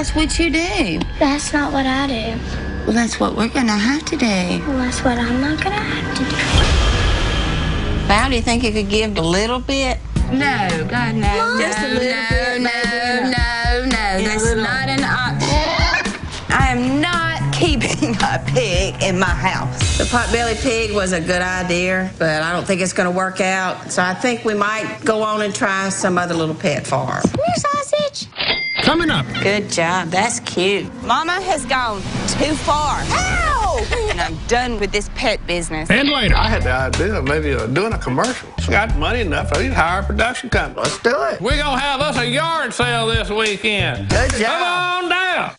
That's what you do. That's not what I do. Well, that's what we're gonna have to do. Well, that's what I'm not gonna have to do. Val, do you think you could give a little bit? No, God, no. Just a little no, bit, No, maybe. no, no, That's not an option. I am not keeping a pig in my house. The potbelly pig was a good idea, but I don't think it's going to work out. So I think we might go on and try some other little pet farm. Your sausage? Coming up. Good job. That's cute. Mama has gone too far. Ow! And I'm done with this pet business. And later. I had the idea of maybe uh, doing a commercial. Got money enough, I need to hire a production company. Let's do it. We're gonna have us a yard sale this weekend. Good job. Come on down.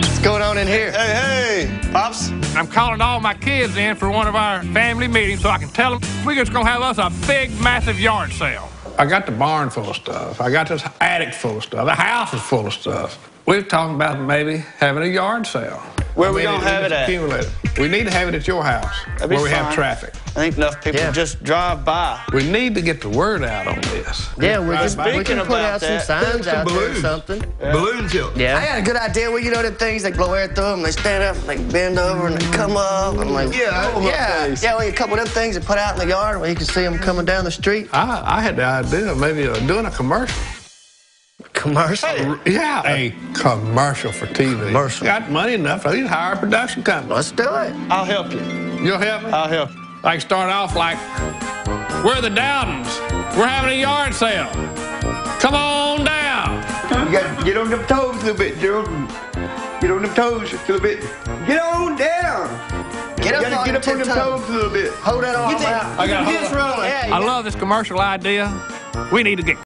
What's going on in here? Hey, hey, Pops. I'm calling all my kids in for one of our family meetings so I can tell them we're just gonna have us a big, massive yard sale. I got the barn full of stuff. I got this attic full of stuff. The house is full of stuff. We're talking about maybe having a yard sale. Where we gonna have it at? accumulated. We need to have it at your house That'd where we have traffic. I think enough people Yeah. just drive by. We need to get the word out on this. Yeah, we can, Speaking we can put about out some that, signs out there or something. Balloon tilt. Yeah. I got a good idea. Well, you know them things they blow air through them, they stand up, they bend over, and they come up. I'm like, Yeah, I know about yeah, yeah. Well, a couple of them things they put out in the yard where you can see them coming down the street. I, I had the idea of maybe uh, doing a commercial. Commercial. Yeah, a commercial for TV. Commercial. Got money enough, I need to hire a production company. Let's do it. I'll help you. You'll help me? I'll help you. I can start off like, we're the Dowdens. We're having a yard sale. Come on down. You got to get on them toes a little bit, Gerald. Get on them toes a little bit. Get on down. Get you up gotta on get up on them toes a little bit. Hold that arm out. I got this rolling. Yeah, I love this commercial idea. We need to get